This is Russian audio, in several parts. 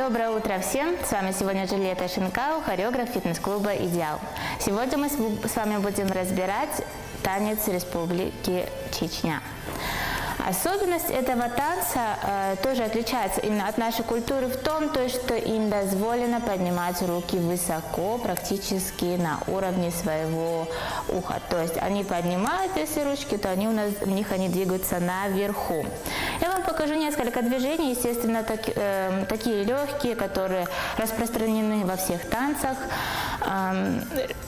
Доброе утро всем! С вами сегодня Джульетта Шинкау, хореограф фитнес-клуба «Идеал». Сегодня мы с вами будем разбирать танец Республики Чечня. Особенность этого танца э, тоже отличается именно от нашей культуры в том, то, что им дозволено поднимать руки высоко, практически на уровне своего уха. То есть они поднимают эти ручки, то они у, нас, у них они двигаются наверху. Я вам покажу несколько движений, естественно, так, э, такие легкие, которые распространены во всех танцах. Э,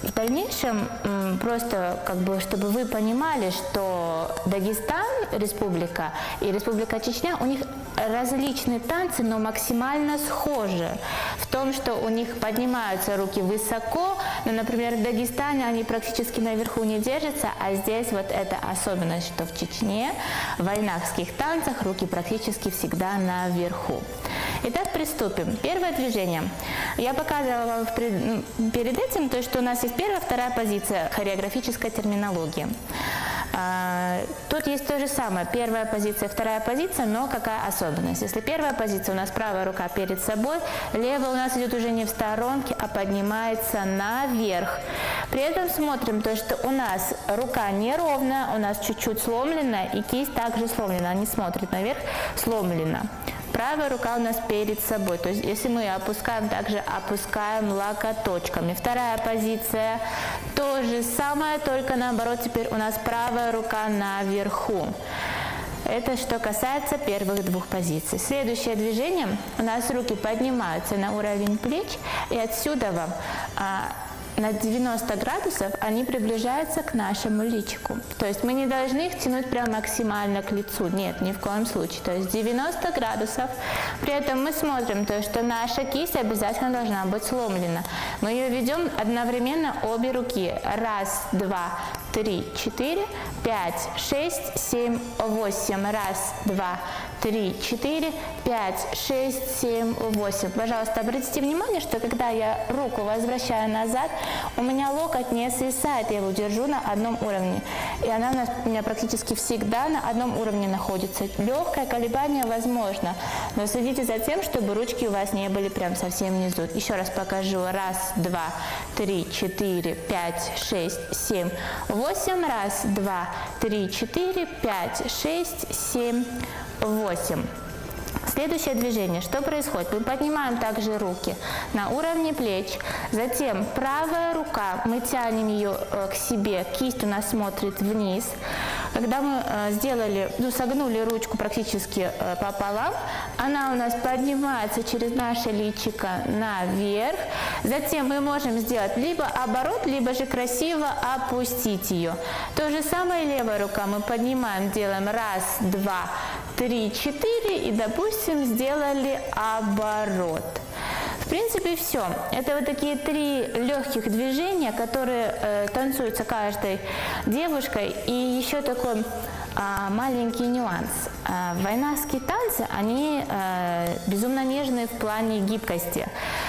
в дальнейшем, э, просто как бы, чтобы вы понимали, что Дагестан, республика, и Республика Чечня, у них различные танцы, но максимально схожи в том, что у них поднимаются руки высоко, но, например, в Дагестане они практически наверху не держатся, а здесь вот это особенность, что в Чечне, в войнахских танцах руки практически всегда наверху. Итак, приступим. Первое движение. Я показывала вам перед этим то, что у нас есть первая, вторая позиция хореографической терминологии. А, тут есть то же самое. Первая позиция, вторая позиция, но какая особенность? Если первая позиция у нас правая рука перед собой, левая у нас идет уже не в сторонке, а поднимается наверх. При этом смотрим то, что у нас рука неровная, у нас чуть-чуть сломлена, и кисть также сломлена, не смотрит наверх, сломлена. Правая рука у нас перед собой. То есть если мы опускаем, также опускаем локоточками. Вторая позиция. То же самое, только наоборот теперь у нас правая рука наверху. Это что касается первых двух позиций. Следующее движение. У нас руки поднимаются на уровень плеч. И отсюда вам а, на 90 градусов они приближаются к нашему личику. То есть мы не должны их тянуть прям максимально к лицу. Нет, ни в коем случае. То есть 90 градусов. При этом мы смотрим, то, что наша кисть обязательно должна быть сломлена. Мы ее ведем одновременно обе руки. Раз, два, три, четыре, пять, шесть, семь, восемь. Раз, два, три, четыре, пять, шесть, семь, восемь. Пожалуйста, обратите внимание, что когда я руку возвращаю назад, у меня локоть не свисает, я его держу на одном уровне. И она у, нас, у меня практически всегда на одном уровне находится. Легкое колебание возможно, но следите за тем, чтобы ручки у вас не были прям совсем внизу. Еще раз покажу. Раз, два, три, четыре, пять, шесть, семь, восемь. Раз, два, три, четыре, пять, шесть, семь, 8. Следующее движение. Что происходит? Мы поднимаем также руки на уровне плеч. Затем правая рука, мы тянем ее э, к себе, кисть у нас смотрит вниз. Когда мы э, сделали, ну, согнули ручку практически э, пополам, она у нас поднимается через наше личико наверх. Затем мы можем сделать либо оборот, либо же красиво опустить ее. То же самое левая рука. Мы поднимаем, делаем раз, два, три, четыре и, допустим, сделали оборот. В принципе, все. Это вот такие три легких движения, которые э, танцуются каждой девушкой. И еще такой маленький нюанс. А, войнавские танцы, они а, безумно нежные в плане гибкости.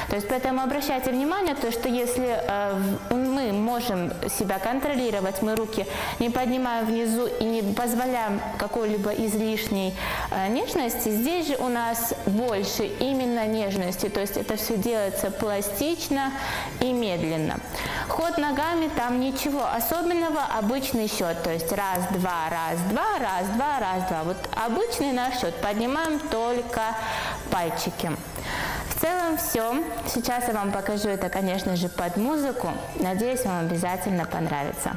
То есть поэтому обращайте внимание, то, что если а, мы можем себя контролировать, мы руки не поднимаем внизу и не позволяем какой-либо излишней а, нежности, здесь же у нас больше именно нежности. То есть это все делается пластично и медленно. Ход ногами там ничего особенного, обычный счет. То есть раз, два, раз, два, раз, два, раз, два. Вот обычный наш счет. Поднимаем только пальчики. В целом все. Сейчас я вам покажу это, конечно же, под музыку. Надеюсь, вам обязательно понравится.